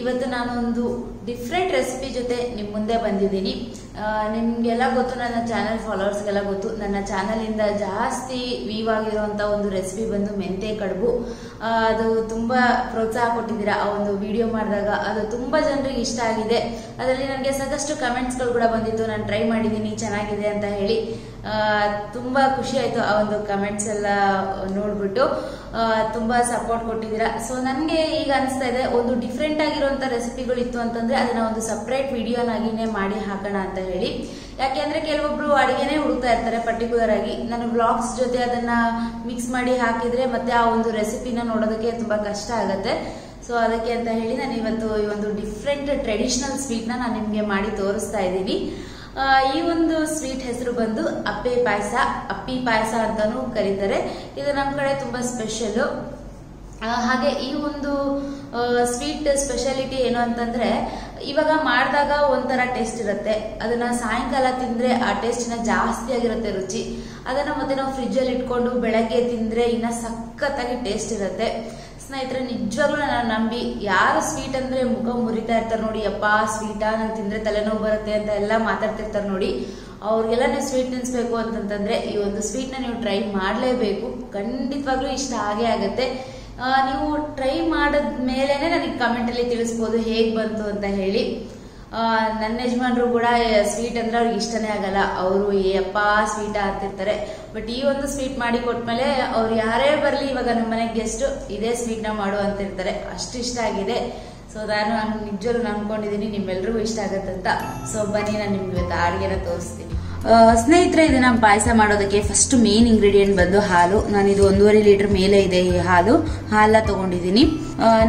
ಇವತ್ತು ನಾನೊಂದು different recipe ಜೊತೆ ನಿಮ್ಮ ಮುಂದೆ ಬಂದಿದ್ದೀನಿ. ನಿಮಗೆಲ್ಲ ಗೊತ್ತು, ನನ್ನ ಚಾನಲ್ ಫಾಲೋವರ್ಸ್ಗೆಲ್ಲ ಗೊತ್ತು. ನನ್ನ ಚಾನಲಿಂದ ಜಾಸ್ತಿ ವೀವ್ ಆಗಿರುವಂಥ ಒಂದು ರೆಸಿಪಿ ಬಂದು ಮೆಂತೆ ಕಡುಬು. ಅದು ತುಂಬ ಪ್ರೋತ್ಸಾಹ ಕೊಟ್ಟಿದ್ದೀರಾ ಆ ಒಂದು ವಿಡಿಯೋ ಮಾಡಿದಾಗ. ಅದು ತುಂಬ ಜನರಿಗೆ ಇಷ್ಟ ಆಗಿದೆ. ಅದರಲ್ಲಿ ನನಗೆ ಸಾಕಷ್ಟು ಕಮೆಂಟ್ಸ್ಗಳು ಕೂಡ ಬಂದಿತ್ತು. ನಾನು ಟ್ರೈ ಮಾಡಿದ್ದೀನಿ ಚೆನ್ನಾಗಿದೆ ಅಂತ ಹೇಳಿ. ತುಂಬ ಖುಷಿ ಆಯಿತು ಆ ಒಂದು ಕಮೆಂಟ್ಸ್ ಎಲ್ಲ ನೋಡ್ಬಿಟ್ಟು. ತುಂಬ ಸಪೋರ್ಟ್ ಕೊಟ್ಟಿದ್ದೀರಾ. ಸೊ ನನಗೆ ಈಗ ಅನಿಸ್ತಾ ಇದೆ, ಒಂದು ಡಿಫ್ರೆಂಟ್ ಆಗಿರುವಂತ ರೆಸಿಪಿಗಳು ಇತ್ತು ಅಂತಂದ್ರೆ ಅದನ್ನ ಒಂದು ಸಪ್ರೇಟ್ ವಿಡಿಯೋನಾಗಿನೇ ಮಾಡಿ ಹಾಕೋಣ ಅಂತ ಹೇಳಿ. ಯಾಕೆಂದ್ರೆ ಕೆಲವೊಬ್ರು ಅಡಿಗೆನೇ ಹುಡುಕ್ತಾ ಇರ್ತಾರೆ ಪರ್ಟಿಕ್ಯುಲರ್ ಆಗಿ. ನಾನು ಬ್ಲಾಗ್ಸ್ ಜೊತೆ ಅದನ್ನ ಮಿಕ್ಸ್ ಮಾಡಿ ಹಾಕಿದ್ರೆ ಮತ್ತೆ ಆ ಒಂದು ರೆಸಿಪಿನ ನೋಡೋದಕ್ಕೆ ತುಂಬಾ ಕಷ್ಟ ಆಗುತ್ತೆ. ಸೊ ಅದಕ್ಕೆ ಅಂತ ಹೇಳಿ ನಾನು ಇವತ್ತು ಈ ಒಂದು ಡಿಫ್ರೆಂಟ್ ಟ್ರೆಡಿಷನಲ್ ಸ್ವೀಟ್ನ ನಾನು ನಿಮಗೆ ಮಾಡಿ ತೋರಿಸ್ತಾ ಇದ್ದೀನಿ. ಈ ಒಂದು ಸ್ವೀಟ್ ಬಂದು ಅಪ್ಪೆ ಪಾಯಸ, ಅಪ್ಪಿ ಪಾಯಸ ಅಂತಾನೂ ಕರೀತಾರೆ. ಇದು ನಮ್ಮ ಕಡೆ ತುಂಬಾ ಸ್ಪೆಷಲ್ ಹಾಗೆ ಈ ಒಂದು ಸ್ವೀಟ್ ಸ್ಪೆಷಾಲಿಟಿ ಏನು ಅಂತಂದ್ರೆ, ಇವಾಗ ಮಾಡಿದಾಗ ಒಂಥರ ಟೇಸ್ಟ್ ಇರುತ್ತೆ. ಅದನ್ನ ಸಾಯಂಕಾಲ ತಿಂದ್ರೆ ಆ ಟೇಸ್ಟಿನ ಜಾಸ್ತಿ ಆಗಿರುತ್ತೆ ರುಚಿ. ಅದನ್ನ ಮತ್ತೆ ನಾವು ಫ್ರಿಜ್ಜಲ್ಲಿ ಇಟ್ಕೊಂಡು ಬೆಳಗ್ಗೆ ತಿಂದ್ರೆ ಇನ್ನ ಸಖತ್ತಾಗಿ ಟೇಸ್ಟ್ ಇರುತ್ತೆ. ಸ್ನೇಹಿತರೆ, ನಿಜವಾಗ್ಲೂ ನಾನು ನಂಬಿ, ಯಾರು ಸ್ವೀಟ್ ಅಂದ್ರೆ ಮುಖ ಮುರಿತಾ ಇರ್ತಾರೆ ನೋಡಿ, ಅಪ್ಪ ಸ್ವೀಟಾ ನಂಗೆ ತಿಂದ್ರೆ ತಲೆನೋವು ಬರುತ್ತೆ ಅಂತ ಎಲ್ಲ ಮಾತಾಡ್ತಿರ್ತಾರೆ ನೋಡಿ. ಅವ್ರಿಗೆಲ್ಲ ನೀವು ಸ್ವೀಟ್ ನೆನೆಸ್ಬೇಕು ಅಂತಂತಂದ್ರೆ ಈ ಒಂದು ಸ್ವೀಟ್ನ ನೀವು ಟ್ರೈ ಮಾಡಲೇಬೇಕು. ಖಂಡಿತವಾಗ್ಲೂ ಇಷ್ಟ ಆಗೇ ಆಗುತ್ತೆ. ನೀವು ಟ್ರೈ ಮಾಡಿದ ಮೇಲೇನೆ ನನಗೆ ಕಮೆಂಟಲ್ಲಿ ತಿಳಿಸ್ಬೋದು ಹೇಗೆ ಬಂತು ಅಂತ ಹೇಳಿ. ನನ್ನ ಯಜಮಾನ್ರು ಕೂಡ ಸ್ವೀಟ್ ಅಂದ್ರೆ ಅವ್ರಿಗೆ ಇಷ್ಟನೇ ಆಗಲ್ಲ. ಅವರು ಏಪ್ಪ ಸ್ವೀಟ್ ಅಂತಿರ್ತಾರೆ. ಬಟ್ ಈ ಒಂದು ಸ್ವೀಟ್ ಮಾಡಿ ಕೊಟ್ಮೇಲೆ ಅವ್ರು ಯಾರೇ ಬರಲಿ, ಇವಾಗ ನಮ್ಮ ಮನೆಗೆ ಗೆಸ್ಟ್ ಇದೇ ಸ್ವೀಟ್ನ ಮಾಡು ಅಂತಿರ್ತಾರೆ. ಅಷ್ಟು ಇಷ್ಟ ಆಗಿದೆ. ಸೊ ನಾನು ನಾನು ನಿಜವಾಗ್ಲೂ ನಂಬ್ಕೊಂಡಿದ್ದೀನಿ ನಿಮ್ಮೆಲ್ರಿಗೂ ಇಷ್ಟ ಆಗತ್ತಂತ ಸೊ ಬನ್ನಿ, ನಾನು ನಿಮ್ಗೆ ಇವತ್ತು ಅಡುಗೆನ ತೋರಿಸ್ತೀನಿ. ಸ್ನೇಹಿತರೆ, ಇದು ನಮ್ಮ ಪಾಯಸ ಮಾಡೋದಕ್ಕೆ ಫಸ್ಟ್ ಮೇನ್ ಇಂಗ್ರೀಡಿಯೆಂಟ್ ಬಂದು ಹಾಲು. ನಾನು ಇದು ಒಂದೂವರೆ ಲೀಟರ್ ಮೇಲೆ ಇದೆ ಈ ಹಾಲು. ಹಾಲ ತಗೊಂಡಿದ್ದೀನಿ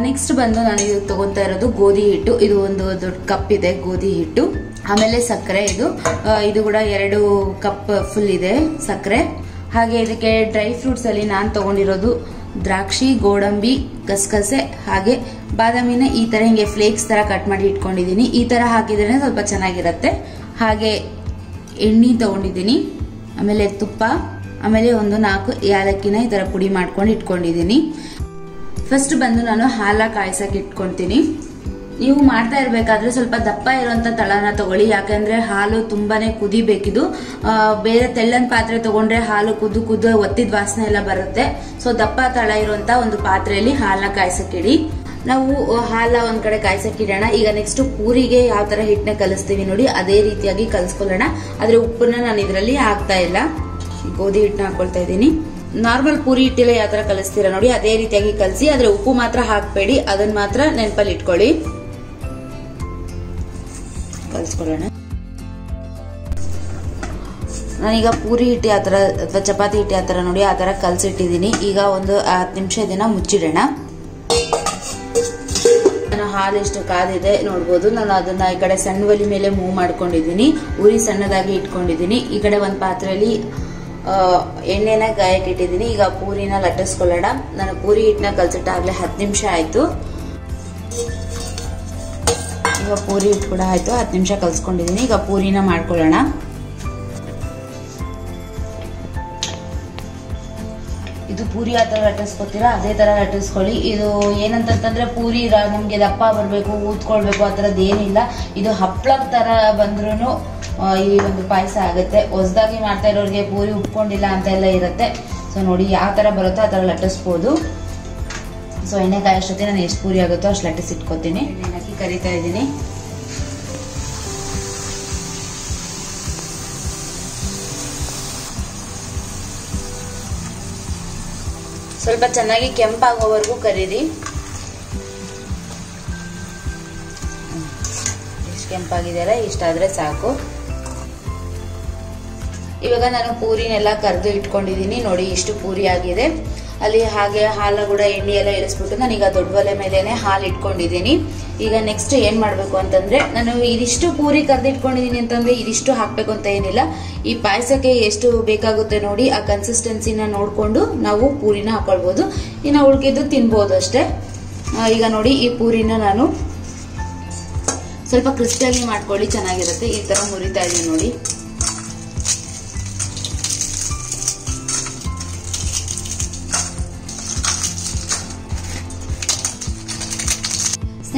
ನೆಕ್ಸ್ಟ್ ಬಂದು ನಾನು ಇದು ತಗೊತಾ ಇರೋದು ಗೋಧಿ ಹಿಟ್ಟು. ಇದು ಒಂದು ದೊಡ್ಡ ಕಪ್ ಇದೆ, ಗೋಧಿ ಹಿಟ್ಟು. ಆಮೇಲೆ ಸಕ್ಕರೆ ಇದು. ಇದು ಕೂಡ ಎರಡು ಕಪ್ ಫುಲ್ ಇದೆ ಸಕ್ಕರೆ. ಹಾಗೆ ಇದಕ್ಕೆ ಡ್ರೈ ಫ್ರೂಟ್ಸ್ ಅಲ್ಲಿ ನಾನು ತಗೊಂಡಿರೋದು ದ್ರಾಕ್ಷಿ, ಗೋಡಂಬಿ, ಗಸಗಸೆ ಹಾಗೆ ಬಾದಾಮಿನ ಈ ಥರ ಹಿಂಗೆ ಫ್ಲೇಕ್ಸ್ ತರ ಕಟ್ ಮಾಡಿ ಇಟ್ಕೊಂಡಿದ್ದೀನಿ. ಈ ತರ ಹಾಕಿದ್ರೆ ಸ್ವಲ್ಪ ಚೆನ್ನಾಗಿರುತ್ತೆ. ಹಾಗೆ ಎಣ್ಣೆ ತೊಗೊಂಡಿದ್ದೀನಿ. ಆಮೇಲೆ ತುಪ್ಪ, ಆಮೇಲೆ ಒಂದು ನಾಲ್ಕು ಏಲಕ್ಕಿನ ಈ ತರ ಪುಡಿ ಮಾಡ್ಕೊಂಡು ಇಟ್ಕೊಂಡಿದ್ದೀನಿ. ಫಸ್ಟ್ ಬಂದು ನಾನು ಹಾಲ ಕಾಯ್ಸಕ್ಕೆ ಇಟ್ಕೊಳ್ತೀನಿ ನೀವು ಮಾಡ್ತಾ ಇರಬೇಕಾದ್ರೆ ಸ್ವಲ್ಪ ದಪ್ಪ ಇರುವಂತ ತಳನ ತಗೊಳ್ಳಿ. ಯಾಕಂದ್ರೆ ಹಾಲು ತುಂಬಾನೇ ಕುದಿಬೇಕಿದು. ಬೇರೆ ತೆಳ್ಳನ್ ಪಾತ್ರೆ ತಗೊಂಡ್ರೆ ಹಾಲು ಕುದ್ದು ಕುದ್ದು ಒತ್ತಿದ ವಾಸನೆ ಎಲ್ಲ ಬರುತ್ತೆ. ಸೊ ದಪ್ಪ ತಳ ಇರುವಂತ ಒಂದು ಪಾತ್ರೆಯಲ್ಲಿ ಹಾಲನ್ನ ಕಾಯ್ಸಕ್ಕಿಡಿ. ನಾವು ಹಾಲ ಒಂದ್ ಕಡೆ ಕಾಯ್ಸಕ್ಕಿಡೋಣ. ಈಗ ನೆಕ್ಸ್ಟ್ ಪೂರಿಗೆ ಯಾವ ತರ ಹಿಟ್ಟನ್ನ ಕಲಿಸ್ತೀವಿ ನೋಡಿ. ಅದೇ ರೀತಿಯಾಗಿ ಕಲಿಸ್ಕೊಳ್ಳೋಣ. ಆದ್ರೆ ಉಪ್ಪನ್ನ ನಾನು ಇದರಲ್ಲಿ ಹಾಕ್ತಾ ಇಲ್ಲ. ಗೋಧಿ ಹಿಟ್ಟನ್ನ ಹಾಕೊಳ್ತಾ ಇದ್ದೀನಿ. ನಾರ್ಮಲ್ ಪೂರಿ ಹಿಟ್ಟಿಲ್ಲ ಯಾವ ತರ ಕಲಿಸ್ತೀರಾ ನೋಡಿ. ಅದೇ ರೀತಿಯಾಗಿ ಕಲಸಿ, ಆದ್ರೆ ಉಪ್ಪು ಮಾತ್ರ ಹಾಕ್ಬೇಡಿ. ಅದನ್ನ ಮಾತ್ರ ನೆನಪಲ್ಲಿ ಇಟ್ಕೊಳ್ಳಿ. ಕಲಿಸ್ಕೊಳ್ಳೋಣ ನಾನೀಗ ಪೂರಿ ಹಿಟ್ಟಿ ಆ ಥರ ಅಥವಾ ಚಪಾತಿ ಹಿಟ್ಟಿ ಆ ಥರ ನೋಡಿ ಆ ಥರ ಕಲಸಿಟ್ಟಿದ್ದೀನಿ. ಈಗ ಒಂದು ಹತ್ತು ನಿಮಿಷ ಇದನ್ನು ಮುಚ್ಚಿಡೋಣ. ನಾನು ಹಾಲು ಎಷ್ಟು ಕಾದಿದೆ ನೋಡ್ಬೋದು. ನಾನು ಅದನ್ನ ಈ ಕಡೆ ಸಣ್ಣ ಒಲಿ ಮೇಲೆ ಮೂವ್ ಮಾಡ್ಕೊಂಡಿದ್ದೀನಿ. ಉರಿ ಸಣ್ಣದಾಗಿ ಇಟ್ಕೊಂಡಿದ್ದೀನಿ. ಈ ಕಡೆ ಒಂದು ಪಾತ್ರೆಯಲ್ಲಿ ಎಣ್ಣೆನ ಗಾಯಕ್ಕೆ ಇಟ್ಟಿದ್ದೀನಿ. ಈಗ ಪೂರಿನ ಲಟ್ಟಿಸ್ಕೊಳ್ಳೋಣ. ನಾನು ಪೂರಿ ಹಿಟ್ಟನ್ನ ಕಲ್ಸಿಟ್ಟಾಗಲೇ ಹತ್ತು ನಿಮಿಷ ಆಯ್ತು. ಈಗ ಪೂರಿ ಕೂಡ ಆಯಿತು, ಹತ್ತು ನಿಮಿಷ ಕಲಿಸ್ಕೊಂಡಿದ್ದೀನಿ ಈಗ ಪೂರಿನ ಮಾಡ್ಕೊಳ್ಳೋಣ. ಇದು ಪೂರಿ ಆ ಥರ ಲಟ್ಟಿಸ್ಕೊತೀರಾ? ಅದೇ ಥರ ಲಟ್ಟಿಸ್ಕೊಳ್ಳಿ. ಇದು ಏನಂತಂತಂದರೆ ಪೂರಿ ನಮಗೆ ದಪ್ಪ ಬರಬೇಕು, ಊದ್ಕೊಳ್ಬೇಕು, ಆ ಥರದ್ದು ಏನಿಲ್ಲ. ಇದು ಹಪ್ಪಳದ ಥರ ಬಂದ್ರೂ ಈ ಒಂದು ಪಾಯಸ ಆಗುತ್ತೆ. ಹೊಸದಾಗಿ ಮಾಡ್ತಾ ಇರೋರಿಗೆ ಪೂರಿ ಉಪ್ಕೊಂಡಿಲ್ಲ ಅಂತ ಎಲ್ಲ ಇರುತ್ತೆ. ಸೊ ನೋಡಿ ಯಾವ ಥರ ಬರುತ್ತೋ ಆ ಥರ ಲಟ್ಟಿಸ್ಬೋದು. ಸೊ ಎಣ್ಣೆ ಕಾಯೋಷ್ಟೊತ್ತಿಗೆ ನಾನು ಎಷ್ಟು ಪೂರಿ ಆಗುತ್ತೋ ಅಷ್ಟು ಲಟ್ಟಿಸಿ ಇಟ್ಕೊತೀನಿ ಎಣ್ಣೆ ಹಾಕಿ ಕರಿತಾ ಇದ್ದೀನಿ. ಸ್ವಲ್ಪ ಚೆನ್ನಾಗಿ ಕೆಂಪಾಗೋವರೆಗೂ ಕರೀರಿ. ಎಷ್ಟು ಕೆಂಪಾಗಿದೆಯಲ್ಲ ಇಷ್ಟಾದ್ರೆ ಸಾಕು. ಇವಾಗ ನಾನು ಪೂರಿನೆಲ್ಲ ಕರೆದು ಇಟ್ಕೊಂಡಿದ್ದೀನಿ. ನೋಡಿ, ಇಷ್ಟು ಪೂರಿ ಆಗಿದೆ. ಅಲ್ಲಿ ಹಾಗೆ ಹಾಲು ಕೂಡ, ಎಣ್ಣೆ ಎಲ್ಲ ಇಳಿಸ್ಬಿಟ್ಟು ನಾನೀಗ ದೊಡ್ಡ ಒಲೆ ಮೇಲೆನೆ ಹಾಲು ಇಟ್ಕೊಂಡಿದ್ದೀನಿ. ಈಗ ನೆಕ್ಸ್ಟ್ ಏನ್ ಮಾಡ್ಬೇಕು ಅಂತಂದ್ರೆ, ನಾನು ಇದಿಷ್ಟು ಪೂರಿ ಕರೆದಿಟ್ಕೊಂಡಿದ್ದೀನಿ ಅಂತಂದ್ರೆ ಇದಿಷ್ಟು ಹಾಕ್ಬೇಕು ಅಂತ ಏನಿಲ್ಲ. ಈ ಪಾಯಸಕ್ಕೆ ಎಷ್ಟು ಬೇಕಾಗುತ್ತೆ ನೋಡಿ, ಆ ಕನ್ಸಿಸ್ಟೆನ್ಸಿನ ನೋಡ್ಕೊಂಡು ನಾವು ಪೂರಿನ ಹಾಕೊಳ್ಬೋದು. ಇನ್ನು ಉಳ್ಕಿದ್ದು ತಿನ್ಬೋದು ಅಷ್ಟೇ. ಈಗ ನೋಡಿ, ಈ ಪೂರಿನ ನಾನು ಸ್ವಲ್ಪ ಕ್ರಿಸ್ಪಿಯಾಗಿ ಮಾಡ್ಕೊಳ್ಳಿ, ಚೆನ್ನಾಗಿರುತ್ತೆ. ಈ ತರ ಮುರಿತಾ ಇದೀನಿ ನೋಡಿ.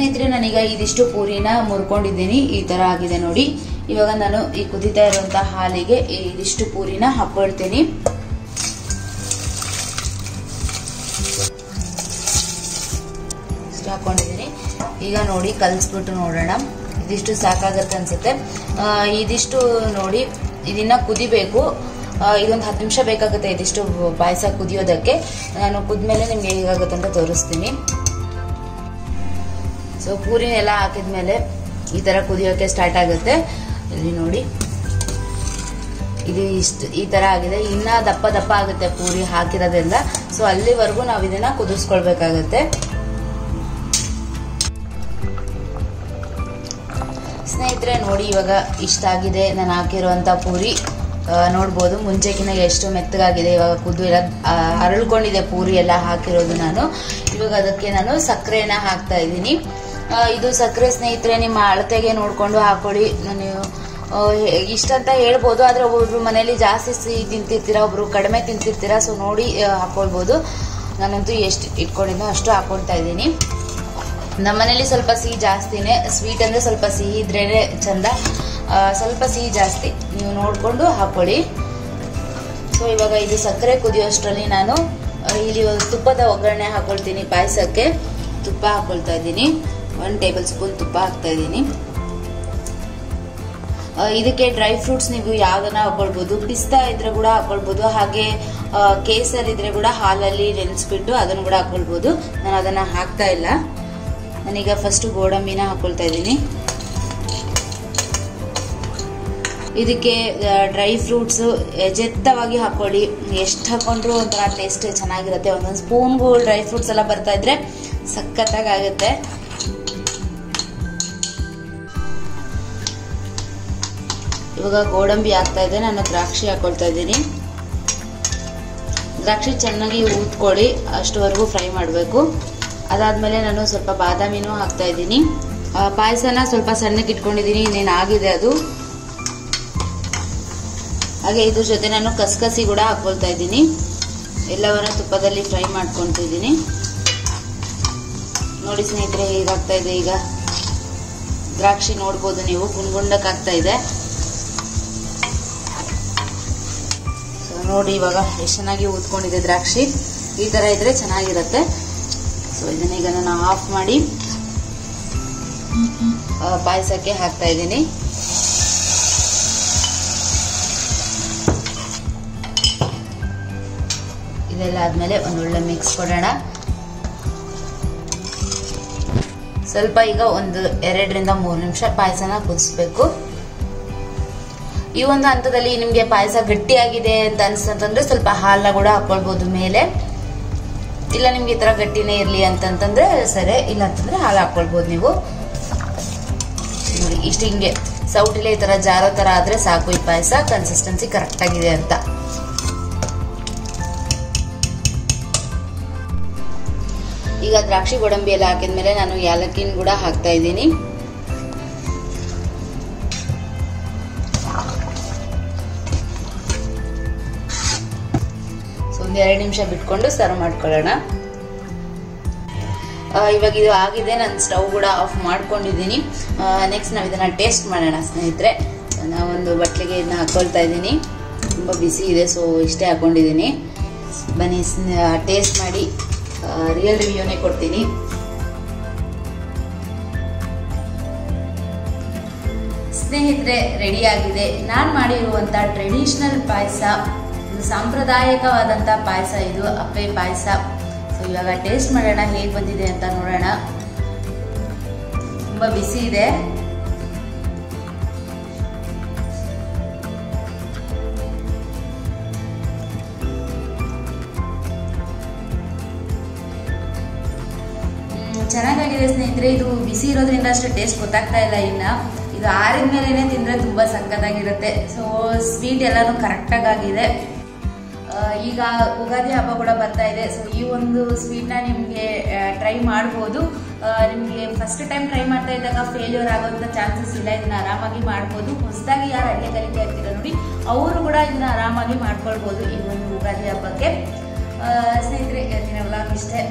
ಸ್ನೇಹಿತರೆ, ನಾನೀಗ ಇದಿಷ್ಟು ಪೂರಿನ ಮುರ್ಕೊಂಡಿದ್ದೀನಿ. ಈ ತರ ಆಗಿದೆ ನೋಡಿ. ಇವಾಗ ನಾನು ಈ ಕುದಿತಾ ಇರುವಂತ ಹಾಲಿಗೆ ಇದಿಷ್ಟು ಪೂರಿನ ಹಾಕೊಳ್ತೀನಿ ಇಷ್ಟು ಹಾಕೊಂಡಿದ್ದೀನಿ. ಈಗ ನೋಡಿ ಕಲಿಸ್ಬಿಟ್ಟು ನೋಡೋಣ. ಇದಿಷ್ಟು ಸಾಕಾಗತ್ತೆ ಅನ್ಸುತ್ತೆ. ಇದಿಷ್ಟು ನೋಡಿ ಇದನ್ನ ಕುದಿಬೇಕು. ಇದೊಂದು ಹತ್ತು ನಿಮಿಷ ಬೇಕಾಗುತ್ತೆ ಇದಿಷ್ಟು ಪಾಯಸ ಕುದಿಯೋದಕ್ಕೆ. ನಾನು ಕುದ್ಮೇಲೆ ನಿಮ್ಗೆ ಹೇಗಾಗುತ್ತೆ ಅಂತ ತೋರಿಸ್ತೀನಿ. ಸೊ ಪೂರಿನೆಲ್ಲ ಹಾಕಿದ್ಮೇಲೆ ಈ ತರ ಕುದಿಯೋಕೆ ಸ್ಟಾರ್ಟ್ ಆಗುತ್ತೆ. ಇಲ್ಲಿ ನೋಡಿ. ಇದು ಇಷ್ಟು, ಈ ತರ ಆಗಿದೆ. ಇನ್ನ ದಪ್ಪ ದಪ್ಪ ಆಗುತ್ತೆ ಪೂರಿ ಹಾಕಿರೋದ್ರಿಂದ. ಸೊ ಅಲ್ಲಿವರೆಗೂ ನಾವು ಇದನ್ನ ಕುದಿಸ್ಕೊಳ್ಬೇಕಾಗತ್ತೆ. ಸ್ನೇಹಿತರೆ, ನೋಡಿ ಇವಾಗ ಇಷ್ಟ ಆಗಿದೆ ನಾನು ಹಾಕಿರುವಂತ ಪೂರಿ. ನೋಡ್ಬೋದು ಮುಂಚೆಕಿನ ಎಷ್ಟು ಮೆತ್ತಗಾಗಿದೆ. ಇವಾಗ ಕುದ್ದು ಎಲ್ಲ ಅರಳ್ಕೊಂಡಿದೆ ಪೂರಿ ಎಲ್ಲ ಹಾಕಿರೋದು ನಾನು. ಇವಾಗ ಅದಕ್ಕೆ ನಾನು ಸಕ್ಕರೆನ ಹಾಕ್ತಾ ಇದ್ದೀನಿ. ಇದು ಸಕ್ಕರೆ ಸ್ನೇಹಿತರೆ, ನಿಮ್ಮ ಅಳತೆಗೆ ನೋಡ್ಕೊಂಡು ಹಾಕೊಳ್ಳಿ. ನಾನು ಅಂತ ಇಷ್ಟಂತ ಹೇಳ್ಬೋದು, ಆದ್ರೆ ಒಬ್ಬೊಬ್ರು ಮನೇಲಿ ಜಾಸ್ತಿ ಸಿಹಿ ತಿಂತಿರ್ತೀರಾ, ಒಬ್ರು ಕಡಿಮೆ ತಿಂತಿರ್ತೀರಾ ಸೊ ನೋಡಿ ಹಾಕೊಳ್ಬೋದು. ನಾನಂತೂ ಎಷ್ಟು ಇಟ್ಕೊಂಡಿದ್ನೋ ಅಷ್ಟು ಹಾಕೊಳ್ತಾ ಇದ್ದೀನಿ. ನಮ್ಮ ಮನೇಲಿ ಸ್ವಲ್ಪ ಸಿಹಿ ಜಾಸ್ತಿನೇ ಸ್ವೀಟ್ ಅಂದ್ರೆ ಸ್ವಲ್ಪ ಸಿಹಿ ಇದ್ರೇ ಚಂದ. ಸ್ವಲ್ಪ ಸಿಹಿ ಜಾಸ್ತಿ, ನೀವು ನೋಡ್ಕೊಂಡು ಹಾಕೊಳ್ಳಿ. ಸೊ ಇವಾಗ ಇದು ಸಕ್ಕರೆ ಕುದಿಯೋಷ್ಟರಲ್ಲಿ ನಾನು ಇಲ್ಲಿ ತುಪ್ಪದ ಒಗ್ಗರಣೆ ಹಾಕೊಳ್ತೀನಿ ಪಾಯಸಕ್ಕೆ. ತುಪ್ಪ ಹಾಕೊಳ್ತಾ ಇದ್ದೀನಿ. ಒನ್ ಟೇಬಲ್ ಸ್ಪೂನ್ ತುಪ್ಪ ಹಾಕ್ತಾ ಇದ್ದೀನಿ. ಇದಕ್ಕೆ ಡ್ರೈ ಫ್ರೂಟ್ಸ್ ನೀವು ಯಾವ್ದನ್ನ ಹಾಕೊಳ್ಬೋದು, ಪಿಸ್ತಾ ಇದ್ರೆ ಕೂಡ ಹಾಕೊಳ್ಬೋದು, ಹಾಗೆ ಕೇಸರ್ ಇದ್ರೆ ಕೂಡ ಹಾಲಲ್ಲಿ ನೆನೆಸ್ಬಿಟ್ಟು ಅದನ್ನು ಕೂಡ ಹಾಕೊಳ್ಬೋದು. ನಾನು ಅದನ್ನ ಹಾಕ್ತಾ ಇಲ್ಲ. ನಾನೀಗ ಫಸ್ಟ್ ಗೋಡಂಬಿನ ಹಾಕೊಳ್ತಾ ಇದ್ದೀನಿ. ಇದಕ್ಕೆ ಡ್ರೈ ಫ್ರೂಟ್ಸ್ ಎಜೆತ್ತವಾಗಿ ಹಾಕೊಳ್ಳಿ. ಎಷ್ಟು ಹಾಕೊಂಡ್ರು ಒಂಥರ ಟೇಸ್ಟ್ ಚೆನ್ನಾಗಿರುತ್ತೆ. ಒಂದೊಂದು ಸ್ಪೂನ್ಗೂ ಡ್ರೈ ಫ್ರೂಟ್ಸ್ ಎಲ್ಲ ಬರ್ತಾ ಇದ್ರೆ ಸಖತ್ತಾಗಿ ಇವಾಗ ಗೋಡಂಬಿ ಹಾಕ್ತಾ ಇದೆ ನಾನು ದ್ರಾಕ್ಷಿ ಹಾಕೊಳ್ತಾ ಇದ್ದೀನಿ. ದ್ರಾಕ್ಷಿ ಚೆನ್ನಾಗಿ ಊದ್ಕೊಳ್ಳಿ ಅಷ್ಟುವರೆಗೂ ಫ್ರೈ ಮಾಡಬೇಕು. ಅದಾದಮೇಲೆ ನಾನು ಸ್ವಲ್ಪ ಬಾದಾಮಿನೂ ಹಾಕ್ತಾ ಇದ್ದೀನಿ. ಪಾಯಸನ ಸ್ವಲ್ಪ ಸಣ್ಣಕ್ಕೆ ಇಟ್ಕೊಂಡಿದ್ದೀನಿ, ಇನ್ನೇನು ಆಗಿದೆ ಅದು. ಹಾಗೆ ಇದ್ರ ಜೊತೆ ನಾನು ಕಸಕಸಿ ಕೂಡ ಹಾಕೊಳ್ತಾ ಇದ್ದೀನಿ. ಎಲ್ಲವನ್ನ ತುಪ್ಪದಲ್ಲಿ ಫ್ರೈ ಮಾಡ್ಕೊಳ್ತಿದ್ದೀನಿ ನೋಡಿ ಸ್ನೇಹಿತರೆ, ಹೇಗಾಗ್ತಾ ಇದೆ ಈಗ? ದ್ರಾಕ್ಷಿ ನೋಡ್ಬೋದು ನೀವು ಗುಣಗುಂಡಕ್ಕಾಗ್ತಾ ಇದೆ. ನೋಡಿ ಇವಾಗ ಎಷ್ಟು ಚೆನ್ನಾಗಿ ಊದ್ಕೊಂಡಿದೆ ದ್ರಾಕ್ಷಿ. ಈ ತರ ಇದ್ರೆ ಚೆನ್ನಾಗಿರುತ್ತೆ. ಸೊ ಇದನ್ನ ಈಗ ನಾನು ಆಫ್ ಮಾಡಿ ಪಾಯಸಕ್ಕೆ ಹಾಕ್ತಾ ಇದ್ದೀನಿ. ಇದೆಲ್ಲ ಆದ್ಮೇಲೆ ಒಂದೊಳ್ಳೆ ಮಿಕ್ಸ್ ಕೊಡೋಣ. ಸ್ವಲ್ಪ ಈಗ ಒಂದು ಎರಡರಿಂದ ಮೂರು ನಿಮಿಷ ಪಾಯಸನ ಕುದಿಸ್ಬೇಕು. ಈ ಒಂದು ಹಂತದಲ್ಲಿ ನಿಮ್ಗೆ ಪಾಯಸ ಗಟ್ಟಿಯಾಗಿದೆ ಅಂತ ಅನ್ಸಂತಂದ್ರೆ ಸ್ವಲ್ಪ ಹಾಲನ್ನ ಕೂಡ ಹಾಕೊಳ್ಬಹುದು ಮೇಲೆ. ಇಲ್ಲ ನಿಮ್ಗೆ ಈ ತರ ಗಟ್ಟಿನೇ ಇರ್ಲಿ ಅಂತಂತಂದ್ರೆ ಸರಿ, ಇಲ್ಲ ಅಂತಂದ್ರೆ ಹಾಲು ಹಾಕೊಳ್ಬಹುದು ನೀವು. ನೋಡಿ, ಇಷ್ಟು ಹಿಂಗೆ ಸೌಟಿಲೆ ಈ ತರ ಜಾರೋ ತರ ಆದ್ರೆ ಸಾಕು ಈ ಪಾಯಸ ಕನ್ಸಿಸ್ಟೆನ್ಸಿ ಕರೆಕ್ಟ್ ಆಗಿದೆ ಅಂತ. ಈಗ ದ್ರಾಕ್ಷಿ ಗೋಡಂಬಿ ಎಲ್ಲ ಹಾಕಿದ್ಮೇಲೆ ನಾನು ಯಾಲಕ್ಕಿನ ಕೂಡ ಹಾಕ್ತಾ ಇದ್ದೀನಿ. ಒಂದ್ ಎರಡು ನಿಮಿಷ ಬಿಟ್ಕೊಂಡು ಸರ್ವ್ ಮಾಡ್ಕೊಳ್ಳೋಣ. ಇವಾಗ ಇದು ಆಗಿದೆ, ನಾನು ಸ್ಟವ್ ಕೂಡ ಆಫ್ ಮಾಡ್ಕೊಂಡಿದ್ದೀನಿ. ನೆಕ್ಸ್ಟ್ ನಾವು ಇದನ್ನ ಟೇಸ್ಟ್ ಮಾಡೋಣ ಸ್ನೇಹಿತರೆ. ನಾವೊಂದು ಬಟ್ಲಿಗೆ ಇದನ್ನ ಹಾಕೊಳ್ತಾ ಇದ್ದೀನಿ. ತುಂಬ ಬಿಸಿ ಇದೆ ಸೊ ಇಷ್ಟೇ ಹಾಕೊಂಡಿದ್ದೀನಿ. ಬನ್ನಿ ಟೇಸ್ಟ್ ಮಾಡಿ. ರಿಯಲ್ ರಿವ್ಯೂನೇ ಕೊಡ್ತೀನಿ. ಸ್ನೇಹಿತರೆ ರೆಡಿ ಆಗಿದೆ. ನಾನು ಮಾಡಿರುವಂಥ ಟ್ರೆಡಿಷನಲ್ ಪಾಯಸ ಒಂದು ಸಾಂಪ್ರದಾಯಿಕವಾದಂತ ಪಾಯಸ ಇದು, ಅಪ್ಪೆ ಪಾಯಸ. ಸೊ ಇವಾಗ ಟೇಸ್ಟ್ ಮಾಡೋಣ, ಹೇಗೆ ಬಂದಿದೆ ಅಂತ ನೋಡೋಣ. ತುಂಬಾ ಬಿಸಿ ಇದೆ. ಚೆನ್ನಾಗಾಗಿದೆ ಸ್ನೇಹಿತರೆ, ಇದು ಬಿಸಿ ಇರೋದ್ರಿಂದ ಅಷ್ಟು ಟೇಸ್ಟ್ ಗೊತ್ತಾಗ್ತಾ ಇಲ್ಲ ಇನ್ನ. ಇದು ಆರಿದ ಮೇಲೆನೆ ತಿಂದ್ರೆ ತುಂಬಾ ಸಕ್ಕತ್ತಾಗಿರುತ್ತೆ. ಸೊ ಸ್ವೀಟ್ ಎಲ್ಲಾನು ಕರೆಕ್ಟಾಗಿ ಆಗಿದೆ. ಈಗ ಉಗಾದಿ ಹಬ್ಬ ಕೂಡ ಬರ್ತಾ ಇದೆ. ಸೊ ಈ ಒಂದು ಸ್ವೀಟ್ನ ನಿಮಗೆ ಟ್ರೈ ಮಾಡ್ಬೋದು. ನಿಮಗೆ ಫಸ್ಟ್ ಟೈಮ್ ಟ್ರೈ ಮಾಡ್ತಾ ಇದ್ದಾಗ ಫೇಲ್ಯೂರ್ ಆಗೋಂಥ ಚಾನ್ಸಸ್ ಇಲ್ಲ. ಇದನ್ನ ಆರಾಮಾಗಿ ಮಾಡ್ಬೋದು. ಹೊಸದಾಗಿ ಯಾರು ಅಡುಗೆ ಕಲಿಕೆ ಆಗ್ತೀರ ನೋಡಿ, ಅವರು ಕೂಡ ಇದನ್ನ ಆರಾಮಾಗಿ ಮಾಡ್ಕೊಳ್ಬೋದು ಈ ಒಂದು ಉಗಾದಿ ಹಬ್ಬಕ್ಕೆ. ಸ್ನೇಹಿತರೆ ಹೇಳ್ತೀನಲ್ಲ ಇಷ್ಟೇ.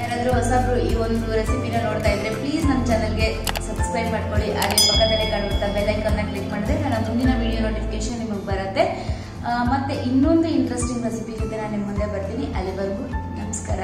ಯಾರಾದರೂ ಹೊಸಬ್ರು ಈ ಒಂದು ರೆಸಿಪಿನ ನೋಡ್ತಾ ಇದ್ರೆ ಪ್ಲೀಸ್ ನಮ್ಮ ಚಾನಲ್ಗೆ ಸಬ್ಸ್ಕ್ರೈಬ್ ಮಾಡ್ಕೊಳ್ಳಿ. ಹಾಗೆ ಪಕ್ಕದಲ್ಲಿ ಕಾಣುವಂಥ ಬೆಲ್ಲೈಕನ್ನ ಕ್ಲಿಕ್ ಮಾಡಿದ್ರೆ ನನ್ನ ಮುಂದಿನ ವಿಡಿಯೋ ನೋಟಿಫಿಕೇಶನ್ ನಿಮಗೆ ಬರುತ್ತೆ. ಮತ್ತೆ ಇನ್ನೊಂದು ಇಂಟ್ರೆಸ್ಟಿಂಗ್ ರೆಸಿಪಿ ಜೊತೆ ನಾನು ನಿಮ್ಮ ಮುಂದೆ ಬರ್ತೀನಿ. ಅಲ್ಲಿವರೆಗೂ ನಮಸ್ಕಾರ.